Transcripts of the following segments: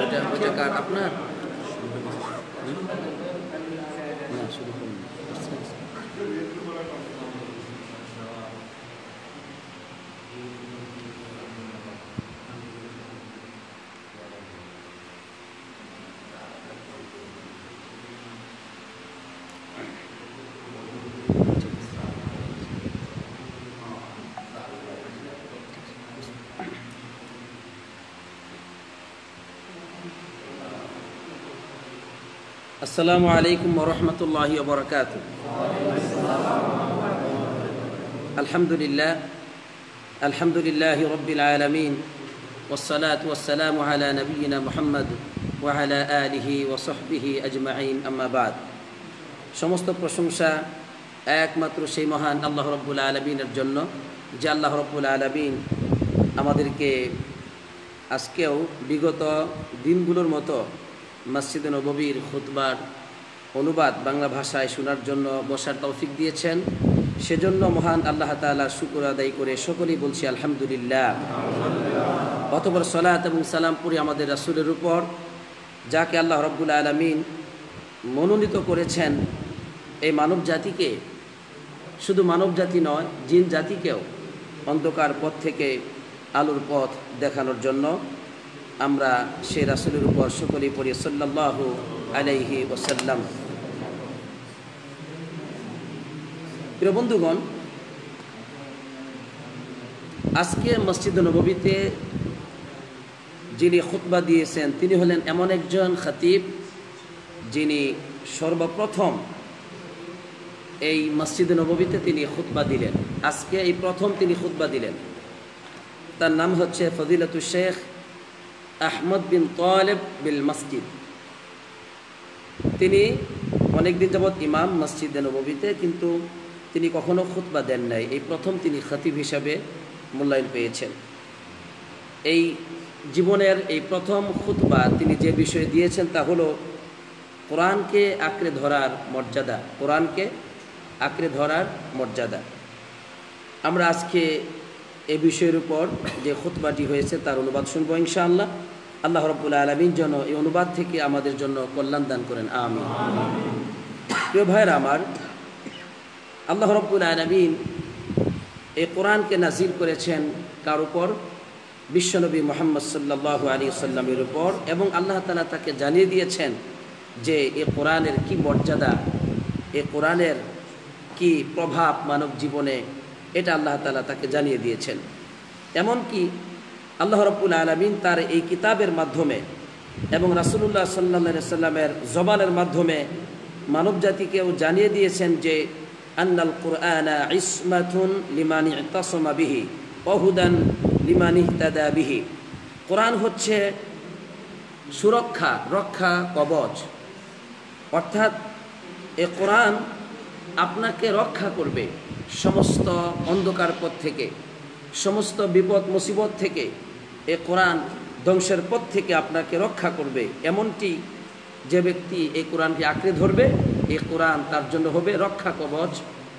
ওইটা ওইটা কার আপনার না শুরু আসসালামু আলাইকুম ওরহমতুল্লাহি ওবরকাত আলহামদুলিল্লাহ আলহামদুলিল্লাহ রব্বিল আলমিন والصلاة والسلام على نبينا محمد وعلى آله وصحبه أجمعين أما بعد সমস্ত প্রশংসা একমাত্র সেই মহান আল্লাহ রব্বুল আলমিনের জন্য যে আল্লাহ রব্বুল আলমিন আমাদেরকে আজকেও বিগত দিনগুলোর মতো মসজিদে নববীর খুতবার অনুবাদ বাংলা ভাষায় শোনার জন্য বসার তৌফিক দিয়েছেন। সেজন্য মহান আল্লাহ তালা শুকুর আদায় করে সকলেই বলছি আলহামদুলিল্লাহ। অতপর সলাত এবং সালামপুরি আমাদের রাসুলের উপর, যাকে আল্লাহ রব্বুল আলমিন মনোনীত করেছেন এই মানব জাতিকে। শুধু মানব জাতি নয়, জিন জাতিকেও অন্ধকার পথ থেকে আলোর পথ দেখানোর জন্য আমরা সে রাসুলের উপর সকলেই পড়ি সাল্লাহ আলাইহি ওসাল্লাম প্রিয় বন্ধুগণ, আজকে মসজিদ নবীতে যিনি খুতবা দিয়েছেন, তিনি হলেন এমন একজন খাতিব যিনি সর্বপ্রথম এই মসজিদ নবীতে তিনি খুতবা দিলেন। আজকে এই প্রথম তিনি খুতবা দিলেন। তার নাম হচ্ছে ফদিলাতুল শেখ আহমদ বিন তোয়ালেব বিল মসজিদ। তিনি অনেকদিন যাবৎ ইমাম মসজিদে নবীতে কিন্তু তিনি কখনো খুতবা দেন নাই। এই প্রথম তিনি খতিব হিসাবে মূল্যায়ন পেয়েছেন। এই জীবনের এই প্রথম খুতবা তিনি যে বিষয়ে দিয়েছেন তা হলো, কোরআনকে আঁকড়ে ধরার মর্যাদা, কোরআনকে আঁকড়ে ধরার মর্যাদা। আমরা আজকে এ বিষয়ের উপর যে খুতবাটি হয়েছে তার অনুবাদ শুনব ইনশাআল্লাহ। আল্লাহ রব্বুল আলমিন যেন এই অনুবাদ থেকে আমাদের জন্য কল্যাণ দান করেন আমি প্রিয় ভাইয়ের আমার, আল্লাহ রব্বুল আলমিন এই কোরআনকে নাজির করেছেন কার উপর? বিশ্বনবী মোহাম্মদ সাল্লাহ আলী সাল্লামের উপর এবং আল্লাহ তালা তাকে জানিয়ে দিয়েছেন যে এ কোরআনের কি মর্যাদা এ কোরআনের কি প্রভাব মানব জীবনে, এটা আল্লাহ তালা তাকে জানিয়ে দিয়েছেন। এমনকি আল্লাহ রব্বুল আলমিন তার এই কিতাবের মাধ্যমে এবং রাসুলুল্লাহ সাল্লা সাল্লামের জবানের মাধ্যমে মানব জাতিকেও জানিয়ে দিয়েছেন যে, আন্নাল কুরআনা ইসমাথুন লিমানি তাসমা বিহি অহুদান লিমানি তাদা বিহি। কোরআন হচ্ছে সুরক্ষা, রক্ষা কবচ অর্থাৎ এ কোরআন আপনাকে রক্ষা করবে সমস্ত অন্ধকার পথ থেকে, সমস্ত বিপদ মুসিবত থেকে। এ কোরআন ধ্বংসের পথ থেকে আপনাকে রক্ষা করবে। এমনটি যে ব্যক্তি এই কোরআনকে আঁকড়ে ধরবে এই কোরআন তার জন্য হবে রক্ষা কবচ,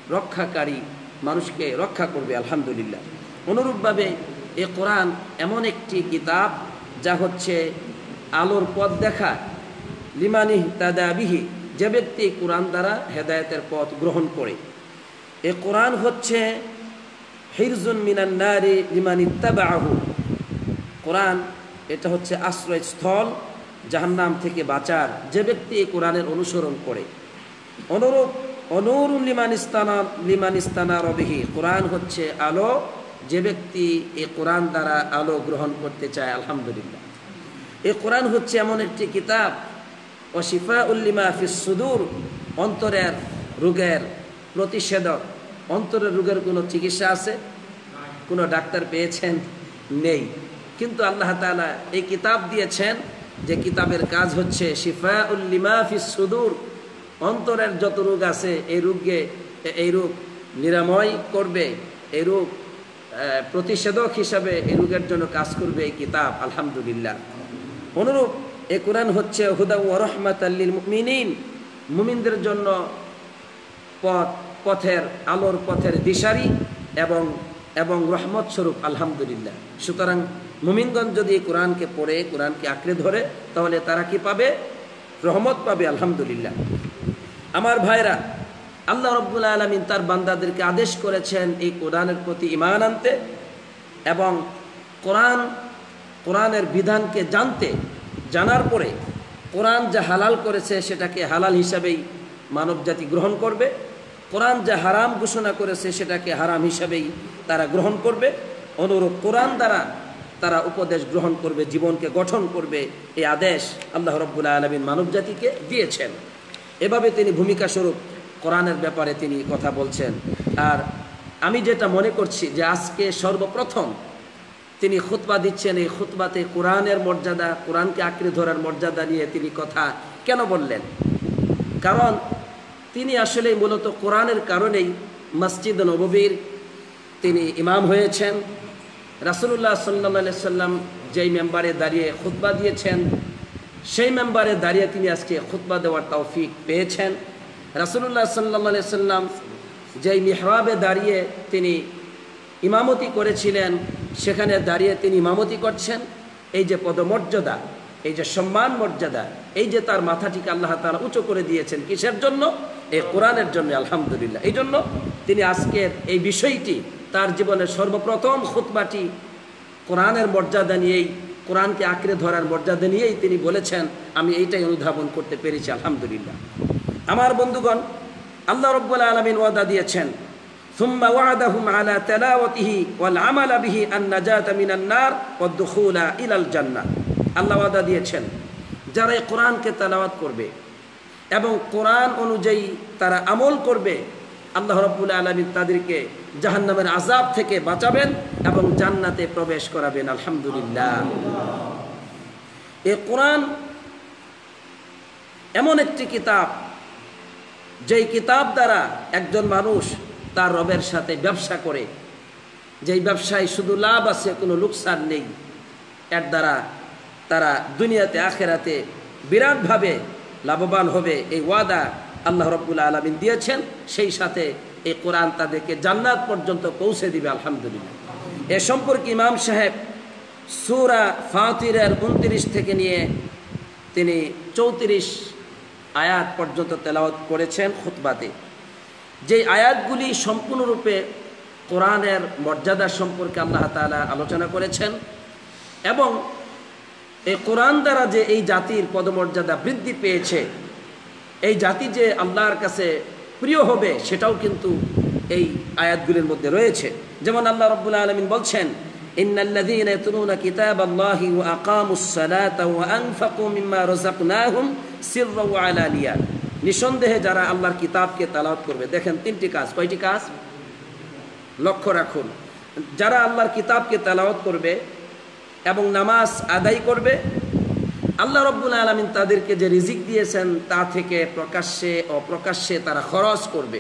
রক্ষাকারী, মানুষকে রক্ষা করবে, আলহামদুলিল্লাহ। অনুরূপভাবে এ কোরআন এমন একটি কিতাব যা হচ্ছে আলোর পথ দেখা, লিমানি তাদাবিহি যে ব্যক্তি কোরআন দ্বারা হেদায়তের পথ গ্রহণ করে। এ কোরআন হচ্ছে হিরজুন মিনান্নারি লিমানি তাবাহু কোরআন, এটা হচ্ছে আশ্রয়স্থল জাহান্নাম থেকে বাঁচার। যে ব্যক্তি এই কোরআনের অনুসরণ করে। অনুরূপ অনুরুল লিমানিস্তানা লিমানিস্তানা রবিহি। কোরআন হচ্ছে আলো। যে ব্যক্তি এই কোরআন দ্বারা আলো গ্রহণ করতে চায়, আলহামদুলিল্লাহ। এই কোরআন হচ্ছে এমন একটি কিতাব। ও শিফা উল্লিমা সুদূর, অন্তরের রোগের প্রতিষেধক। অন্তরের রোগের কোনো চিকিৎসা আছে? কোনো ডাক্তার পেয়েছেন? নেই। কিন্তু আল্লাহ তালা এই কিতাব দিয়েছেন যে কিতাবের কাজ হচ্ছে শিফা উল্লিমা সুদূর। অন্তরের যত রোগ আছে, এই রোগকে, এই রোগ নিরাময় করবে, এই রোগ প্রতিষেধক হিসাবে এই রোগের জন্য কাজ করবে এই কিতাব, আলহামদুলিল্লাহ। অনুরূপ এ কোরআন হচ্ছে হুদা ও রহমাত আল্লিল মুমিনিন। মুমিনদের জন্য পথ, পথের, আলোর পথের দিশারি এবং এবং রহমত স্বরূপ আলহামদুলিল্লাহ। সুতরাং মুমিনগঞ্জ যদি এই কোরআনকে পড়ে, কোরআনকে আঁকড়ে ধরে, তাহলে তারা কি পাবে? রহমত পাবে, আলহামদুলিল্লাহ। আমার ভাইরা, আল্লাহ রব্বুল আলমিন তার বান্দাদেরকে আদেশ করেছেন এই কোরআনের প্রতি ইমান আনতে এবং কোরআন, কোরআনের বিধানকে জানতে, জানার পরে কোরআন যা হালাল করেছে সেটাকে হালাল হিসাবেই মানবজাতি গ্রহণ করবে। কোরআন যা হারাম ঘোষণা করেছে সেটাকে হারাম হিসাবেই তারা গ্রহণ করবে। অনুরূপ কোরআন দ্বারা তারা উপদেশ গ্রহণ করবে, জীবনকে গঠন করবে, এই আদেশ আল্লাহ রব্বুল্লাহ আলমিন মানবজাতিকে দিয়েছেন। এভাবে তিনি ভূমিকা স্বরূপ কোরআনের ব্যাপারে তিনি কথা বলছেন। আর আমি যেটা মনে করছি যে আজকে সর্বপ্রথম তিনি খুতবা দিচ্ছেন, এই খুতবাতে কোরআনের মর্যাদা, কোরআনকে আঁকড়ে ধরার মর্যাদা নিয়ে তিনি কথা কেন বললেন? কারণ তিনি আসলে মূলত কোরআনের কারণেই মসজিদ নববীর তিনি ইমাম হয়েছেন। রাসুল্লাহ সাল্লা সাল্লাম যেই মেম্বারে দাঁড়িয়ে খুতবা দিয়েছেন, সেই মেম্বারে দাঁড়িয়ে তিনি আজকে খুতবা দেওয়ার তৌফিক পেয়েছেন। রাসুল্লাহ সাল্লা সাল্লাম যেই মিহরাবে দাঁড়িয়ে তিনি ইমামতি করেছিলেন, সেখানে দাঁড়িয়ে তিনি ইমামতি করছেন। এই যে পদমর্যাদা, এই যে সম্মান মর্যাদা, এই যে তার মাথাটিকে আল্লাহ তালা উঁচু করে দিয়েছেন কিসের জন্য? এই কোরআনের জন্য আলহামদুলিল্লাহ এই জন্য তিনি আজকের এই বিষয়টি তার জীবনের সর্বপ্রথম খুতবাটি কোরআনের মর্যাদা নিয়েই কোরআনকে আঁকড়ে ধরার মর্যাদা নিয়েই তিনি বলেছেন আমি এইটাই অনুধাবন করতে পেরেছি আলহামদুলিল্লাহ আমার বন্ধুগণ আল্লাহ রব্বুল আলমিন ওয়াদা দিয়েছেন ثم وعدهم على تلاوته والعمل به النجاة من النار والدخول إلى الجنة আল্লাহ ওয়াদা দিয়েছেন যারা এই কোরআনকে তেলাওয়াত করবে এবং কোরআন অনুযায়ী তারা আমল করবে, আল্লাহ রব্বুল আলমিন তাদেরকে জাহান্নামের আজাব থেকে বাঁচাবেন এবং জান্নাতে প্রবেশ করাবেন, আলহামদুলিল্লাহ। এ কোরআন এমন একটি কিতাব, যেই কিতাব দ্বারা একজন মানুষ তার রবের সাথে ব্যবসা করে, যেই ব্যবসায় শুধু লাভ আছে, কোনো লোকসান নেই, এর দ্বারা তারা দুনিয়াতে, আখেরাতে বিরাটভাবে লাভবান হবে। এই ওয়াদা আল্লাহ রব্বুল্লা আলমিন দিয়েছেন। সেই সাথে এই কোরআন তাদেরকে জান্নাত পর্যন্ত পৌঁছে দিবে, আলহামদুলিল্লাহ। এ সম্পর্কে ইমাম সাহেব সুরা ফাতিরের উনত্রিশ থেকে নিয়ে তিনি চৌত্রিশ আয়াত পর্যন্ত তেলাওয়াত করেছেন খুতবাতে। যে আয়াতগুলি সম্পূর্ণরূপে কোরআনের মর্যাদা সম্পর্কে আল্লাহ তালা আলোচনা করেছেন এবং এই কোরআন দ্বারা যে এই জাতির পদমর্যাদা বৃদ্ধি পেয়েছে এই জাতি যে আল্লাহর কাছে প্রিয় হবে সেটাও কিন্তু এই আয়াতগুলির মধ্যে রয়েছে যেমন আল্লাহ রব্বুল্লাহ আলমিন বলছেন إن الذين يتلون كتاب الله وأقاموا الصلاة وأنفقوا مما رزقناهم سرا وعلانية নিঃসন্দেহে যারা আল্লাহর কিতাবকে তালাওয়াত করবে দেখেন তিনটি কাজ কয়টি কাজ লক্ষ্য রাখুন যারা আল্লাহর কিতাবকে তালাওয়াত করবে এবং নামাজ আদায় করবে। আল্লাহ রব্বুল আলমিন তাদেরকে যে রিজিক দিয়েছেন, তা থেকে প্রকাশ্যে, অপ্রকাশ্যে তারা খরচ করবে।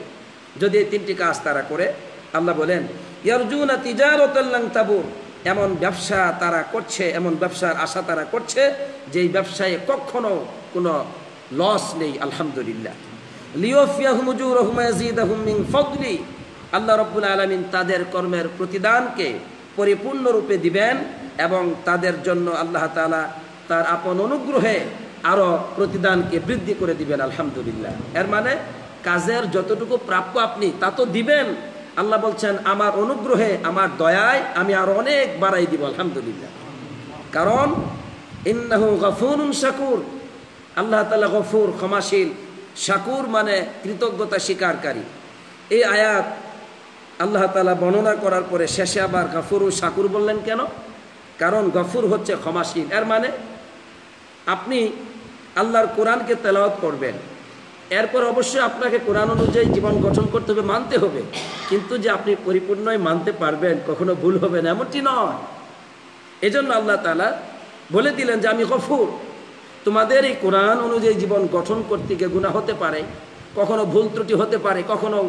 যদি এই তিনটি কাজ তারা করে, আল্লাহ বলেন, ইয়ারজুনা তিজারতাল্লাং তাবুর। এমন ব্যবসা তারা করছে, এমন ব্যবসার আশা তারা করছে, যেই ব্যবসায় কখনো কোনো লস নেই, আলহামদুলিল্লাহ। ফদলি। আল্লাহ রব্বুল আলমিন তাদের কর্মের প্রতিদানকে পরিপূর্ণরূপে দিবেন। এবং তাদের জন্য আল্লাহ তালা তার আপন অনুগ্রহে আরও প্রতিদানকে বৃদ্ধি করে দিবেন, আলহামদুলিল্লাহ। এর মানে কাজের যতটুকু প্রাপ্য আপনি, তা তো দিবেন। আল্লাহ বলছেন, আমার অনুগ্রহে, আমার দয়ায় আমি আরও অনেক বাড়াই দিব, আলহামদুলিল্লাহ। কারণ ইন্নাহু গফুরুন শাকুর। আল্লাহ তালা গফুর, ক্ষমাশীল। শাকুর মানে কৃতজ্ঞতা স্বীকারকারী। এই আয়াত আল্লাহ তালা বর্ণনা করার পরে শেষে আবার গফুর ও শাকুর বললেন কেন? কারণ গফুর হচ্ছে ক্ষমাশীল। এর মানে আপনি আল্লাহর কোরআনকে তেলাওয়াত করবেন। এরপর অবশ্যই আপনাকে কোরআন অনুযায়ী জীবন গঠন করতে হবে, মানতে হবে। কিন্তু যে আপনি পরিপূর্ণই মানতে পারবেন, কখনো ভুল হবে না, এমনটি নয়। এজন্য আল্লাহ তালা বলে দিলেন যে, আমি গফুর। তোমাদের এই কোরআন অনুযায়ী জীবন গঠন করতে গিয়ে গুণা হতে পারে, কখনো ভুল ত্রুটি হতে পারে, কখনো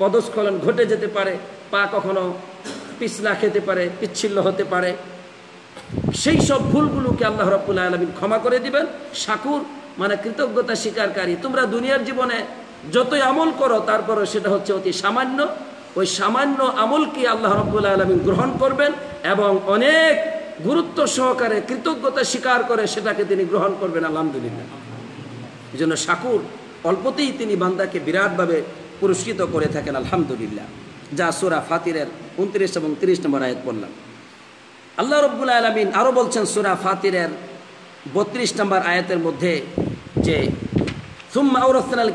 পদস্খলন ঘটে যেতে পারে পা কখনো পিছলা খেতে পারে, পিচ্ছিল্য হতে পারে সেই সব ভুলগুলোকে আল্লাহ রব্বুল্লাহ আলমিন ক্ষমা করে দিবেন। শাকুর মানে কৃতজ্ঞতা স্বীকারকারী। তোমরা দুনিয়ার জীবনে যতই আমল করো, তারপরও সেটা হচ্ছে অতি সামান্য। ওই সামান্য আমলকে আল্লাহ রব্বুল আলমিন গ্রহণ করবেন এবং অনেক গুরুত্ব সহকারে কৃতজ্ঞতা স্বীকার করে সেটাকে তিনি গ্রহণ করবেন, আলহামদুলিল্লাহ। এই জন্য শাকুর অল্পতেই তিনি বান্দাকে বিরাটভাবে পুরস্কৃত করে থাকেন, আলহামদুলিল্লাহ। যা সুরা ফাতিরের উনত্রিশ এবং তিরিশ নম্বর আয়াত বললাম। আল্লাহ রব্বুল আলমিন আরও বলছেন সুরা ফাতিরের বত্রিশ নম্বর আয়াতের মধ্যে যে, সুম্মা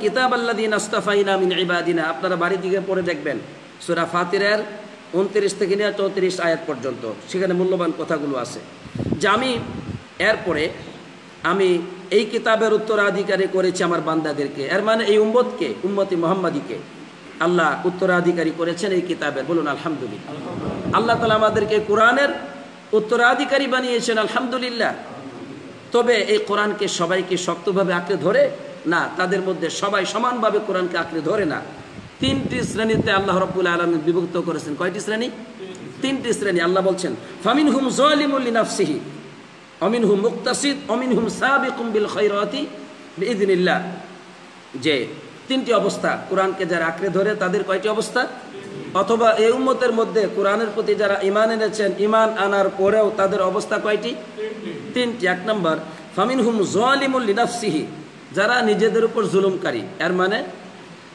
কিতাব আল্লাদিন আস্তাফাইনা মিন ইবাদিনা। আপনারা বাড়ি দিকে পড়ে দেখবেন সুরা ফাতিরের উনত্রিশ থেকে নিয়ে চৌত্রিশ আয়াত পর্যন্ত। সেখানে মূল্যবান কথাগুলো আছে। যে আমি, এরপরে আমি এই কিতাবের উত্তরাধিকারী করেছি আমার বান্দাদেরকে। এর মানে এই উম্মতকে, উম্মতি মোহাম্মদীকে আল্লাহ উত্তরাধিকারী করেছেন এই কিতাবের। বলুন, আলহামদুলিল্লাহ। আল্লাহ তালা আমাদেরকে কোরআনের উত্তরাধিকারী বানিয়েছেন, আলহামদুলিল্লাহ। তবে এই কোরআনকে সবাইকে শক্তভাবে আঁকড়ে ধরে, না, তাদের মধ্যে সবাই সমানভাবে কোরআনকে আঁকড়ে ধরে না। তিনটি শ্রেণীতে আল্লাহ রব্বুল আলম বিভক্ত করেছেন। কয়টি শ্রেণি? তিনটি শ্রেণি। আল্লাহ বলছেন ফামিন হুম জলিমুল্লি নাফসিহি অমিন হুম মুক্তাসিদ অমিন হুম সাবিকুম বিল খৈরতি ইদিনিল্লাহ যে তিনটি অবস্থা কোরআনকে যারা আঁকড়ে ধরে, তাদের কয়টি অবস্থা? অথবা এই উম্মতের মধ্যে কোরআনের প্রতি যারা ইমান এনেছেন ইমান আনার পরেও তাদের অবস্থা কয়টি? তিনটি। এক নম্বর ফামিন হুম জলিমুল যারা নিজেদের উপর জুলুমকারী। এর মানে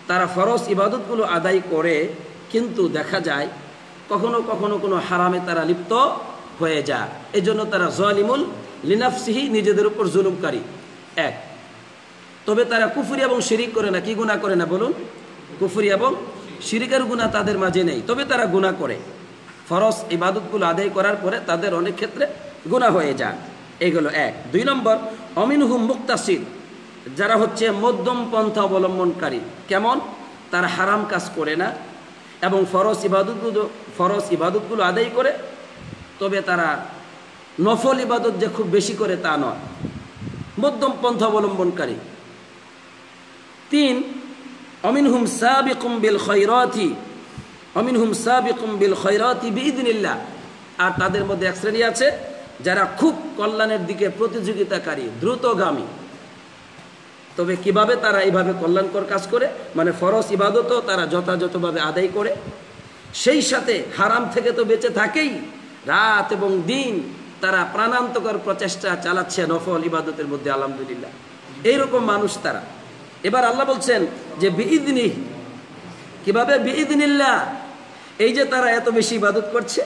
তারা ফরজ ইবাদতগুলো আদায় করে, কিন্তু দেখা যায় কখনো কখনো কোনো হারামে তারা লিপ্ত হয়ে যায়। এই জন্য তারা জলিমুল লিনাফসিহি, নিজেদের উপর জুলুমকারী। এক, তবে তারা কুফুরি এবং শিরিক করে না, কি গুণা করে না বলুন? কুফুরি এবং শিরিকের গুণা তাদের মাঝে নেই, তবে তারা গুণা করে। ফরজ ইবাদতগুলো আদায় করার পরে তাদের অনেক ক্ষেত্রে গুণা হয়ে যায়। এগুলো এক। দুই নম্বর, অমিনহুম মুক্তাসির, যারা হচ্ছে মধ্যম পন্থা অবলম্বনকারী। কেমন? তারা হারাম কাজ করে না এবং ফরস ইবাদতগুলো ফরস ইবাদতগুলো আদায় করে, তবে তারা নফল ইবাদত যে খুব বেশি করে তা নয়। মধ্যম পন্থা অবলম্বনকারী। তিন অমিন হুম সাবিকুম বিল খৈরতি অমিন হুম সাবিকুম বিল খৈরতি বিদিনিল্লা আর তাদের মধ্যে এক শ্রেণি আছে যারা খুব কল্যাণের দিকে প্রতিযোগিতাকারী, দ্রুতগামী। তবে কীভাবে তারা এইভাবে কল্যাণকর কাজ করে? মানে ফরজ ইবাদতও তারা যথাযথভাবে আদায় করে। সেই সাথে হারাম থেকে তো বেঁচে থাকেই। রাত এবং দিন তারা প্রাণান্তকর প্রচেষ্টা চালাচ্ছে নফল ইবাদতের মধ্যে, আলহামদুলিল্লাহ। এইরকম মানুষ তারা। এবার আল্লাহ বলছেন যে বিইদিনী, কীভাবে? বিইদিনিল্লাহ। এই যে তারা এত বেশি ইবাদত করছে,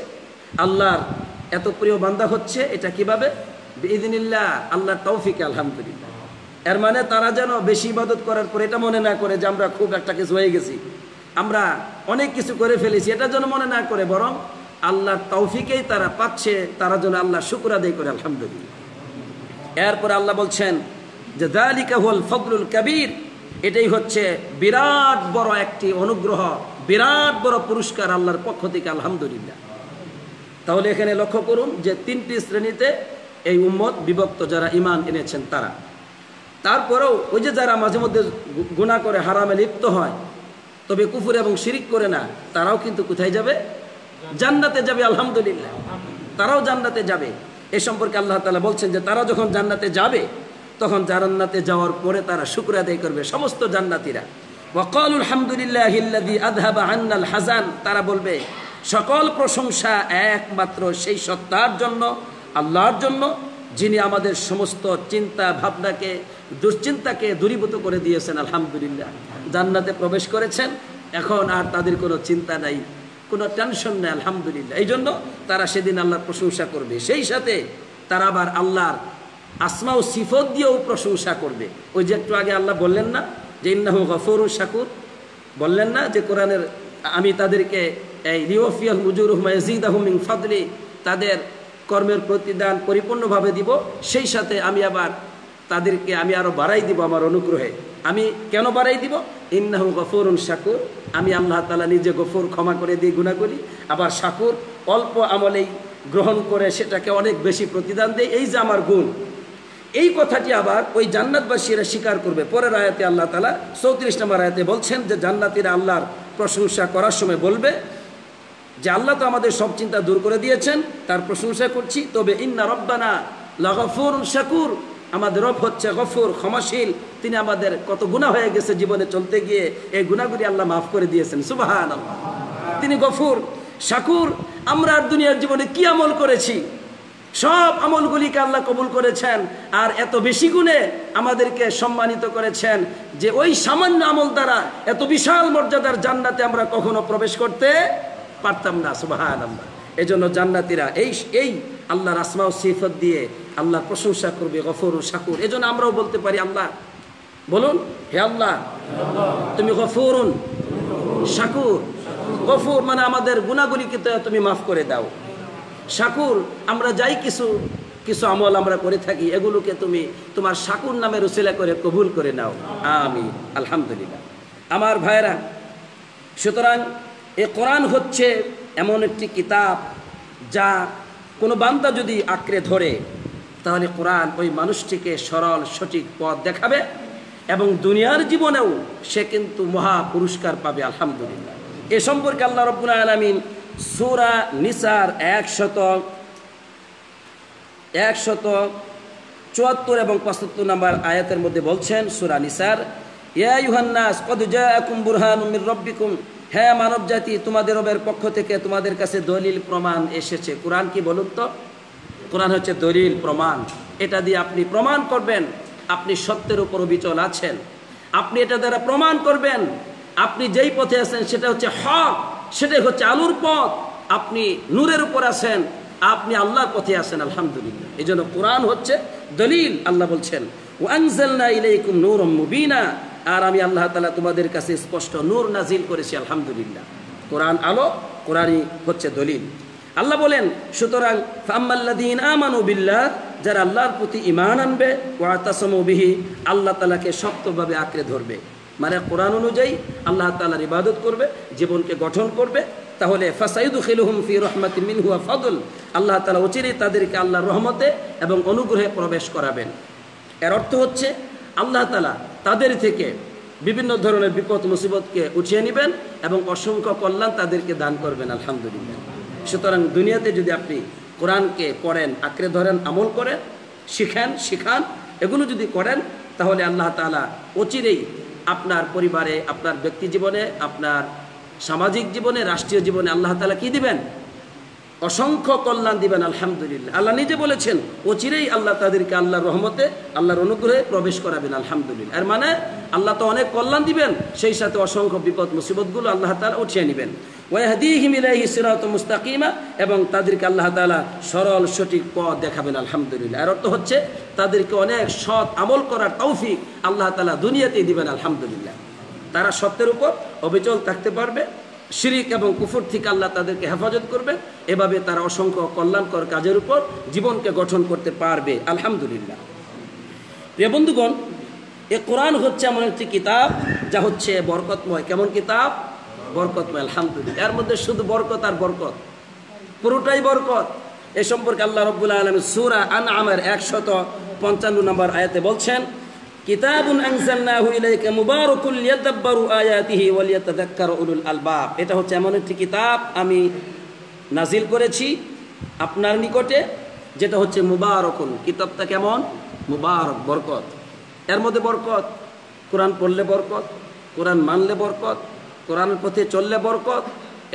আল্লাহর এত প্রিয় বান্দা হচ্ছে, এটা কীভাবে? বিইদিনিল্লাহ, আল্লাহর তৌফিকে, আলহামদুলিল্লাহ। এর মানে তারা যেন বেশি ইবাদত করার পর এটা মনে না করে যে আমরা খুব একটা কিছু হয়ে গেছি। আমরা অনেক কিছু করে ফেলেছি, এটা যেন মনে না করে, বরং আল্লাহর তৌফিকেই তারা পাচ্ছে, তারা যেন আল্লাহ শুকুর আদায় করে, আলহামদুলিল্লাহ। এরপর আল্লাহ বলছেন যে দালিকা হল ফজলুল কবির। এটাই হচ্ছে বিরাট বড় একটি অনুগ্রহ, বিরাট বড় পুরস্কার আল্লাহর পক্ষ থেকে, আলহামদুলিল্লাহ। তাহলে এখানে লক্ষ্য করুন যে তিনটি শ্রেণীতে এই উম্মত বিভক্ত যারা ইমান এনেছেন তারা। তারপরেও ওই যে যারা মাঝে মধ্যে গুণা করে, হারামে লিপ্ত হয়, তবে কুফুর এবং শিরিক করে না, তারাও কিন্তু কোথায় যাবে? জান্নাতে যাবে, আলহামদুলিল্লাহ। তারাও জান্নাতে যাবে। এ সম্পর্কে আল্লাহ তালা বলছেন যে তারা যখন জান্নাতে যাবে তখন জান্নাতে যাওয়ার পরে তারা শুক্র আদায় করবে সমস্ত জান্নাতিরা। ওয়াকালুল হামদুলিল্লাহ আদহাবা আন্নাল হাজান তারা বলবে, সকল প্রশংসা একমাত্র সেই সত্তার জন্য, আল্লাহর জন্য, যিনি আমাদের সমস্ত চিন্তা ভাবনাকে, দুশ্চিন্তাকে দূরীভূত করে দিয়েছেন, আলহামদুলিল্লাহ। জান্নাতে প্রবেশ করেছেন। এখন আর তাদের কোনো চিন্তা নাই, কোনো টেনশন নেই, আলহামদুলিল্লাহ। এই জন্য তারা সেদিন আল্লাহর প্রশংসা করবে। সেই সাথে তারা আবার আল্লাহর আসমা ও সিফত দিয়েও প্রশংসা করবে। ওই যে একটু আগে আল্লাহ বললেন না, যে ইন্নাহু গফর শাকুর। বললেন না যে কোরআনের, আমি তাদেরকে এই রিওফিয়াল মুজুর মাজিদ আহমিন ফাদলি, তাদের কর্মের প্রতিদান পরিপূর্ণভাবে দিব, সেই সাথে আমি আবার তাদেরকে আমি আরও বাড়াই দিব আমার অনুগ্রহে। আমি কেন বাড়াই দিব? ইন্নাহু গফরুন শাকুর। আমি আল্লাহ তালা নিজে গফুর ক্ষমা করে দিয়ে গুণা করি, আবার শাকুর অল্প আমলেই গ্রহণ করে সেটাকে অনেক বেশি প্রতিদান দেয়, এই যে আমার গুণ। এই কথাটি আবার ওই জান্নাতবাসীরা স্বীকার করবে। পরের আয়াতে আল্লাহ তালা চৌত্রিশ নম্বর আয়াতে বলছেন যে, জান্নাতিরা আল্লাহর প্রশংসা করার সময় বলবে যে, আল্লাহ তো আমাদের সব চিন্তা দূর করে দিয়েছেন, তার প্রশংসা করছি। তবে ইন্না রব্বানা লাগফুর শাকুর, আমাদের রব হচ্ছে গফুর, ক্ষমাশীল। তিনি আমাদের কত গুণা হয়ে গেছে জীবনে চলতে গিয়ে, এই গুণাগুলি আল্লাহ মাফ করে দিয়েছেন। সুবাহান তিনি গফুর, শাকুর। আমরা আর দুনিয়ার জীবনে কি আমল করেছি? সব আমলগুলিকে আল্লাহ কবুল করেছেন, আর এত বেশি গুণে আমাদেরকে সম্মানিত করেছেন যে ওই সামান্য আমল দ্বারা এত বিশাল মর্যাদার জান্নাতে আমরা কখনো প্রবেশ করতে পারতাম না সুবাহান আমরা এই জন্য জান্নাতিরা এই এই আল্লাহর আসমা সিফত দিয়ে আল্লাহর প্রশংসা করবে, গফর শাকুর। এই জন্য আমরাও বলতে পারি, আল্লাহ, বলুন, হে আল্লাহ, তুমি গফরুন, শাকুর। গফুর মানে আমাদের গুণাগুলিকে তুমি মাফ করে দাও। শাকুর, আমরা যাই কিছু কিছু আমল আমরা করে থাকি, এগুলোকে তুমি তোমার শাকুর নামে রসিলা করে কবুল করে নাও। আমি আলহামদুলিল্লাহ। আমার ভাইরা সুতরাং এ কোরআন হচ্ছে এমন একটি কিতাব যা কোনো বান্দা যদি আঁকড়ে ধরে, তাহলে কোরআন ওই মানুষটিকে সরল, সঠিক পথ দেখাবে এবং দুনিয়ার জীবনেও সে কিন্তু মহা পুরস্কার পাবে, আলহামদুলিল্লাহ। এ সম্পর্কে আল্লাহ রব্বুল আলমিন সুরা নিসার একশত একশত চুয়াত্তর এবং পঁচাত্তর নম্বর আয়াতের মধ্যে বলছেন সুরা নিসার, ইয়া ইউহান্নাস মানব জাতি তোমাদের রবের পক্ষ থেকে তোমাদের কাছে দলিল প্রমাণ এসেছে। কোরআন কি বলুন তো? কোরআন হচ্ছে দলিল প্রমাণ। এটা দিয়ে আপনি প্রমাণ করবেন, আপনি সত্যের উপর বিচল আছেন। আপনি এটা দ্বারা প্রমাণ করবেন, আপনি যেই পথে আছেন সেটা হচ্ছে হক। সেটাই হচ্ছে আলুর পথ। আপনি নূরের উপর আছেন, আপনি আল্লাহর পথে আছেন, আলহামদুলিল্লাহ। এই জন্য কোরআন হচ্ছে দলিল, আল্লাহ বলছেন, ওয়ানজালনা ইলাইকুম নূরম মুবিনা। আর আমি আল্লাহ তালা তোমাদের কাছে স্পষ্ট নূর নাজিল করেছি, আলহামদুলিল্লাহ। কোরআন আলো, কোরআনই হচ্ছে দলিল। আল্লাহ বলেন, সুতরাং ফাম্মাল্লাদিন আমানু বিল্লাহ, যারা আল্লাহর প্রতি ইমান আনবে ওয়াতাসমু বিহি, আল্লাহ তালাকে শক্তভাবে আঁকড়ে ধরবে। মানে কোরআন অনুযায়ী আল্লাহ তালার ইবাদত করবে, জীবনকে গঠন করবে। তাহলে ফাসাইদু খিলুহুম ফি রহমাতি মিনহুয়া ফদল। আল্লাহ তালা অচিরেই তাদেরকে আল্লাহর রহমতে এবং অনুগ্রহে প্রবেশ করাবেন। এর অর্থ হচ্ছে, আল্লাহ তালা তাদের থেকে বিভিন্ন ধরনের বিপদ, মুসিবতকে উঠিয়ে নেবেন এবং অসংখ্য কল্যাণ তাদেরকে দান করবেন, আলহামদুলিল্লাহ। সুতরাং দুনিয়াতে যদি আপনি কোরআনকে পড়েন, আঁকড়ে ধরেন, আমল করেন, শিখেন, শিখান, এগুলো যদি করেন, তাহলে আল্লাহ তালা অচিরেই আপনার পরিবারে আপনার ব্যক্তি জীবনে আপনার সামাজিক জীবনে রাষ্ট্রীয় জীবনে আল্লাহ তালা কি দিবেন? অসংখ্য কল্যাণ দিবেন, আলহামদুলিল্লাহ। আল্লাহ নিজে বলেছেন অচিরেই আল্লাহ তাদেরকে আল্লাহর রহমতে, আল্লাহর অনুগ্রহে প্রবেশ করাবেন, আলহামদুলিল্লাহ। এর মানে আল্লাহ তো অনেক কল্যাণ দিবেন, সেই সাথে অসংখ্য বিপদ, মুসিবতগুলো আল্লাহ তালা উঠিয়ে নেবেন। মুস্তাকিমা, এবং তাদেরকে আল্লাহ তাআলা সরল, সঠিক পথ দেখাবেন, আলহামদুলিল্লাহ। এর অর্থ হচ্ছে, তাদেরকে অনেক সৎ আমল করার তৌফিক আল্লাহ তাআলা দুনিয়াতেই দিবেন, আলহামদুলিল্লাহ। তারা সত্যের উপর অবিচল থাকতে পারবে শিরিক এবং কুফুর থেকে আল্লাহ তাদেরকে হেফাজত করবে এভাবে তারা অসংখ্য কল্যাণকর কাজের উপর জীবনকে গঠন করতে পারবে। আলহামদুলিল্লাহ। প্রিয় বন্ধুগণ, এ কোরআন হচ্ছে এমন একটি কিতাব যা হচ্ছে বরকতময়। কেমন কিতাব? বরকতময়, আলহামদুলিল্লাহ। এর মধ্যে শুধু বরকত আর বরকত। পুরোটাই বরকত। এ সম্পর্কে আল্লাহ রব্বুল্লাহ আলম সুরা আন আমের একশত পঞ্চান্ন নম্বর আয়াতে বলছেন কিতাবুন আনজালনাহু ইলাইকা মুবারাকুল লিয়াদাব্বারু আয়াতিহি ওয়া লিয়াতাযাক্কারু উলুল আলবাব। এটা হচ্ছে এমন একটি কিতাব আমি নাজিল করেছি আপনার নিকটে, যেটা হচ্ছে মুবারকুন কিতাবটা কেমন? মুবারক, বরকত। এর মধ্যে বরকত, কোরআন পড়লে বরকত, কোরআন মানলে বরকত কোরআনের পথে চললে বরকত,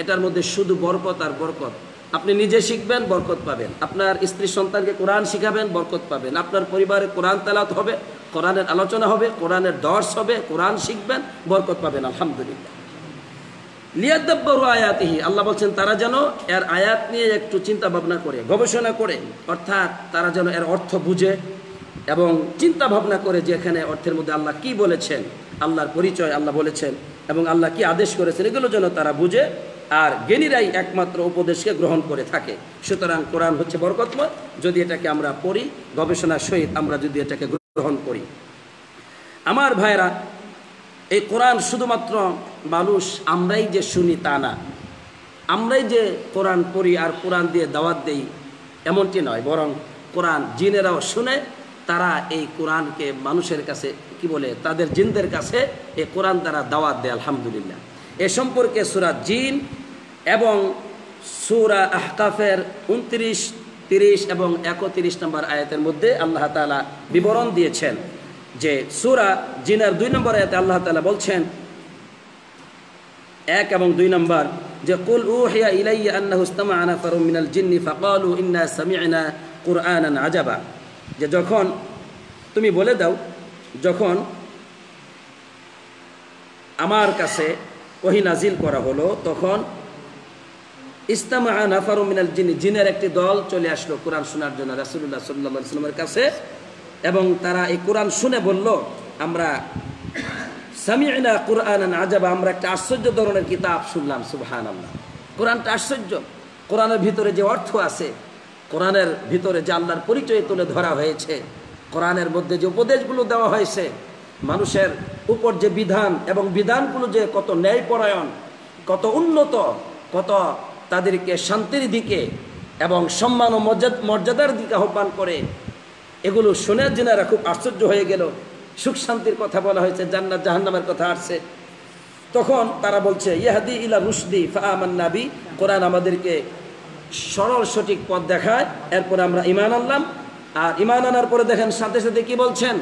এটার মধ্যে শুধু বরকত আর বরকত। আপনি নিজে শিখবেন, বরকত পাবেন। আপনার স্ত্রী সন্তানকে কোরআন শিখাবেন, বরকত পাবেন। আপনার পরিবারে কোরআন তালাত হবে কোরআনের আলোচনা হবে, কোরআনের দর্শ হবে, কোরআন শিখবেন, বরকত পাবেন, আলহামদুলিল্লাহ। লিয়াদ্দাব্বরু আয়াতিহি, আল্লাহ বলছেন, তারা যেন এর আয়াত নিয়ে একটু চিন্তা ভাবনা করে, গবেষণা করে, অর্থাৎ তারা যেন এর অর্থ বুঝে এবং চিন্তা ভাবনা করে যে এখানে অর্থের মধ্যে আল্লাহ কি বলেছেন, আল্লাহর পরিচয় আল্লাহ বলেছেন এবং আল্লাহ কি আদেশ করেছেন, এগুলো যেন তারা বুঝে আর জ্ঞানীরাই একমাত্র উপদেশকে গ্রহণ করে থাকে। সুতরাং কোরআন হচ্ছে বরকতময়, যদি এটাকে আমরা পড়ি, গবেষণার সহিত আমরা যদি এটাকে গ্রহণ করি। আমার ভাইরা এই কোরআন শুধুমাত্র মানুষ, আমরাই যে শুনি তা না। আমরাই যে কোরআন পড়ি আর কোরআন দিয়ে দাওয়াত দেই, এমনটি নয়। বরং কোরআন জিনেরাও শুনে, তারা এই কোরআনকে মানুষের কাছে, কি বলে, তাদের জিনদের কাছে এই কোরআন তারা দাওয়াত দেয়, আলহামদুলিল্লাহ। এ সম্পর্কে সুরা জিন এবং সুরা আহকাফের উনত্রিশ তিরিশ এবং একত্রিশ নম্বর আয়াতের মধ্যে আল্লাহ তালা বিবরণ দিয়েছেন যে সুরা জিনার দুই নম্বর আয়াতে আল্লাহ তালা বলছেন, এক এবং দুই নম্বর যে, কুল উ উহিয়া ইলাইয়া আন্নাহু ইসতামা'a নাফারুম মিনাল জিন্নি ফাকালু ইন্না সামি সামি'না কুরআনান আজাবা। যে যখন তুমি বলে দাও, যখন আমার কাছে ওহি নাজিল করা হলো, তখন ইস্তামা নাফারু মিনাল জিন, জিনের একটি দল চলে আসলো কোরআন শোনার জন্য রাসুল্লাহ সাল্লাহ সাল্লামের কাছে এবং তারা এই কোরআন শুনে বলল, আমরা সামিনা কোরআন আজাবা, আমরা একটা আশ্চর্য ধরনের কিতাব শুনলাম সুবহান আল্লাহ কোরআনটা আশ্চর্য। কোরআনের ভিতরে যে অর্থ আছে, কোরআনের ভিতরে যে আল্লাহর পরিচয় তুলে ধরা হয়েছে, কোরআনের মধ্যে যে উপদেশগুলো দেওয়া হয়েছে, মানুষের উপর যে বিধান এবং বিধানগুলো যে কত ন্যায়পরায়ণ, কত উন্নত, কত তাদেরকে শান্তির দিকে এবং সম্মান ও মর্যাদ- মর্যাদার দিকে আহ্বান করে। এগুলো শুনে জেনারা খুব আশ্চর্য হয়ে গেল। সুখ শান্তির কথা বলা হয়েছে, জান্নাত জাহান্নামের কথা আসছে। তখন তারা বলছে ইহাদি ইলা রুশদি ফামান নাবি। কোরআন আমাদেরকে সরল সঠিক পথ দেখায়, এরপরে আমরা ইমান আনলাম। আর ইমান আনার পরে দেখেন, সাথে সাথে কি বলছেন?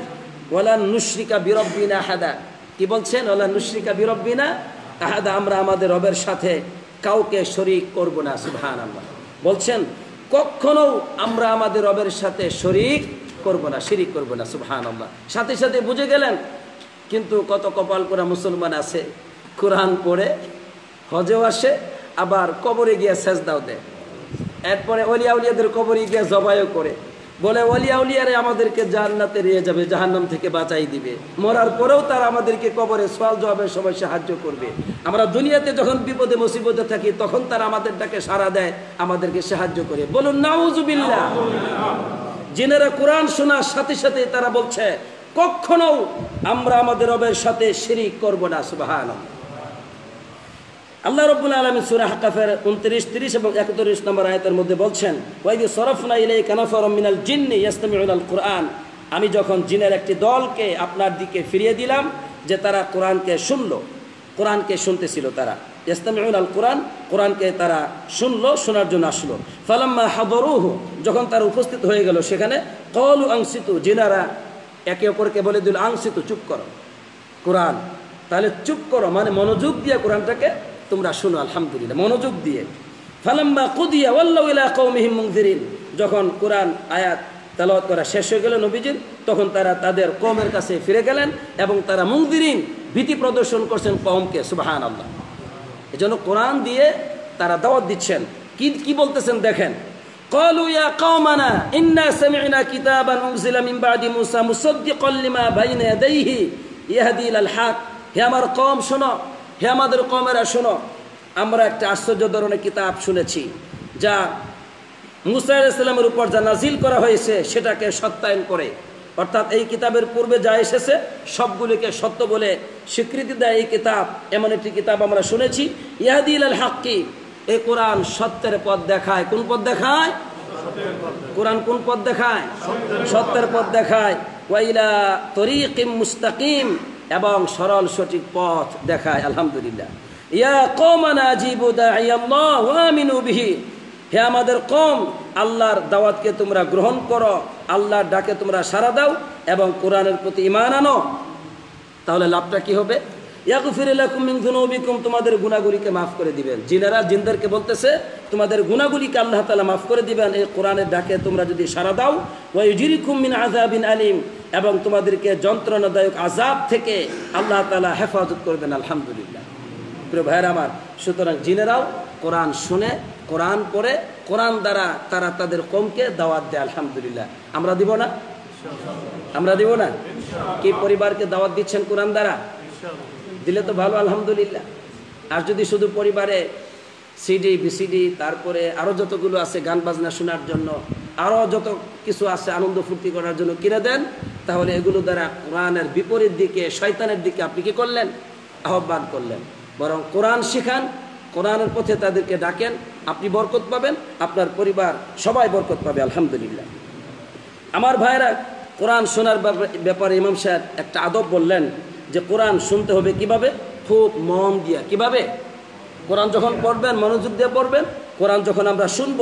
ওয়ালান নুশ্রিকা বিরব্বিনা হাদা কি বলছেন? ওয়ালান নুশ্রিকা বিরব্বিনা আহাদা, আমরা আমাদের রবের সাথে কাউকে শরিক করব না সুবহান আল্লাহ বলছেন, কখনো আমরা আমাদের রবের সাথে শরিক করব না, শিরিক করব না সুবহান আল্লাহ সাথে সাথে বুঝে গেলেন, কিন্তু কত কপাল করা মুসলমান আছে। কোরআন পড়ে, হজেও আসে, আবার কবরে গিয়ে সেজদাও দেয়। এরপরে অলিয়া উলিয়াদের কবরে গিয়ে জবাইও করে। বলে অলিয়া উলিয়ারে আমাদেরকে জান্নাতে নিয়ে যাবে, জাহান্নাম থেকে বাঁচাই দিবে। মরার পরেও তারা আমাদেরকে কবরে সোয়াল জবাবের সময় সাহায্য করবে। আমরা দুনিয়াতে যখন বিপদে, মুসিবতে থাকি, তখন তারা আমাদের ডাকে সাড়া দেয়, আমাদেরকে সাহায্য করে। বলুন, নাউজুবিল্লাহ। জেনেরা কোরআন শোনার সাথে সাথে তারা বলছে কখনো আমরা আমাদের রবের সাথে শিরিক করব না সুবাহান আল্লাহ রব্বুল আলমী সুরা হাকাফের উনত্রিশ, তিরিশ এবং একত্রিশ নম্বর আয়তের মধ্যে বলছেন ওয়াইদি সরফনা ইলাই কানাফর মিনাল জিন্নি ইয়াস্তামিউল কোরআন। আমি যখন জিনের একটি দলকে আপনার দিকে ফিরিয়ে দিলাম যে তারা কোরআনকে শুনলো, কোরআনকে শুনতেছিল তারা। ইস্তামিউল আল কোরআন, কোরআনকে তারা শুনলো, শোনার জন্য আসলো। ফালাম্মা হাদরুহু, যখন তারা উপস্থিত হয়ে গেল সেখানে কলু আংসিতু, জিনারা একে অপরকে বলে দিল, আংসিতু, চুপ করো, কোরআন। তাহলে চুপ করো মানে মনোযোগ দিয়ে কোরআনটাকে তোমরা শুনো আলহামদুলিল্লাহ মনোযোগ দিয়ে ফালাম্মা কুদিয়া ওয়াল্লাউ ইলা কওমিহিম মুনজিরিন যখন কোরআন আয়াত তেলাওয়াত করা শেষ হয়ে গেল নবীজির তখন তারা তাদের কওমের কাছে ফিরে গেলেন এবং তারা মুনজিরিন ভীতি প্রদর্শন করছেন কওমকে সুবহান আল্লাহ এজন্য কোরআন দিয়ে তারা দাওয়াত দিচ্ছেন কি কি বলতেছেন দেখেন قالوا يا قومنا إنا سمعنا كتابا أنزل من بعد موسى مصدقا لما بين يديه يهدي إلى الحق হে আমার কম শোনো হে আমাদের কমেরা, শোনো, আমরা একটা আশ্চর্য ধরনের কিতাব শুনেছি, যা মুসা ইসলামের উপর যা নাজিল করা হয়েছে, সেটাকে সত্যায়ন করে। অর্থাৎ এই কিতাবের পূর্বে যা এসেছে, সবগুলিকে সত্য বলে স্বীকৃতি দেয় এই কিতাব। এমন একটি কিতাব আমরা শুনেছি ইয়াদিল আল হাক্কি। এই কোরআন সত্যের পথ দেখায়। কোন পথ দেখায়? কোরআন কোন পথ দেখায়? সত্যের পথ দেখায়। ওয়াইলা তরিকিম মুস্তাকিম। এবং সরল সঠিক পথ দেখায়, আলহামদুলিল্লাহ। ইয়া কম আজিবু দাইয়াল্লাহ ওয়া বিহি। হে আমাদের কম আল্লাহর দাওয়াতকে তোমরা গ্রহণ করো, আল্লাহর ডাকে তোমরা সাড়া দাও এবং কোরআনের প্রতি ইমান আনো। তাহলে লাভটা কি হবে? তোমাদের গুনাহগুলিকে মাফ করে দিবেন। জিনেরা, জিনদেরকে বলতেছে, তোমাদের গুনাহগুলিকে আল্লাহ তাআলা মাফ করে দিবেন। এই কোরআনের ডাকে তোমরা যদি সাড়া দাও ওয়া ইউজিরিকুম মিন আযাবিন আলিম, এবং তোমাদেরকে যন্ত্রণাদায়ক আযাব থেকে আল্লাহ তাআলা হেফাজত করবেন, আলহামদুলিল্লাহ। প্রিয় ভাইয়ের আমার, সুতরাং জিনেরাও কোরআন শুনে, কোরআন পড়ে, কোরআন দ্বারা তারা তাদের কমকে দাওয়াত দেয়, আলহামদুলিল্লাহ। আমরা দিব না? আমরা দিব না? কি পরিবারকে দাওয়াত দিচ্ছেন কোরআন দ্বারা? দিলে তো ভালো, আলহামদুলিল্লাহ। আর যদি শুধু পরিবারে সিডি বিসিডি তারপরে আরও যতগুলো আছে গান বাজনা শোনার জন্য আরও যত কিছু আছে আনন্দ ফুর্তি করার জন্য কিনে দেন, তাহলে এগুলো দ্বারা কোরআনের বিপরীত দিকে, শয়তানের দিকে আপনি কি করলেন? আহ্বান করলেন। বরং কোরআন শিখান, কোরআনের পথে তাদেরকে ডাকেন, আপনি বরকত পাবেন, আপনার পরিবার সবাই বরকত পাবে, আলহামদুলিল্লাহ। আমার ভাইরা কোরআন শোনার ব্যাপারে- ইমাম সাহেব একটা আদব বললেন যে কোরআন শুনতে হবে কীভাবে? খুব মন দিয়া। কীভাবে? কোরআন যখন পড়বেন, মনোযোগ দিয়ে পড়বেন, কোরআন যখন আমরা শুনব,